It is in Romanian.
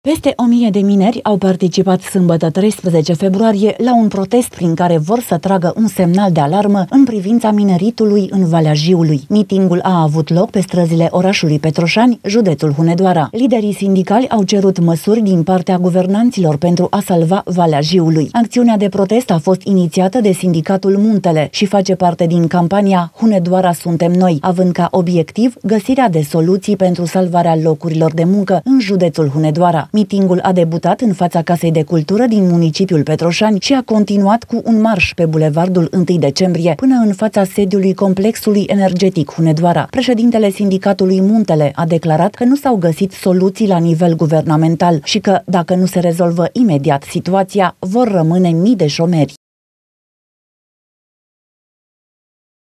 Peste o mie de mineri au participat sâmbătă 13 februarie la un protest prin care vor să tragă un semnal de alarmă în privința mineritului în Valea Jiului. Mitingul a avut loc pe străzile orașului Petroșani, județul Hunedoara. Liderii sindicali au cerut măsuri din partea guvernanților pentru a salva Valea Jiului. Acțiunea de protest a fost inițiată de sindicatul Muntele și face parte din campania Hunedoara suntem noi, având ca obiectiv găsirea de soluții pentru salvarea locurilor de muncă în județul Hunedoara. Mitingul a debutat în fața Casei de Cultură din municipiul Petroșani și a continuat cu un marș pe bulevardul 1 decembrie până în fața sediului complexului energetic Hunedoara. Președintele sindicatului Muntele a declarat că nu s-au găsit soluții la nivel guvernamental și că, dacă nu se rezolvă imediat situația, vor rămâne mii de șomeri.